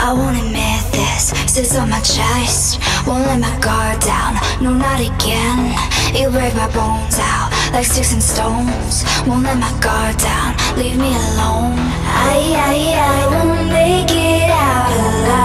I won't admit this, sits on my chest Won't let my guard down, no not again. You break my bones out, like sticks and stones Won't let my guard down, leave me alone. I, I, I won't make it out alive.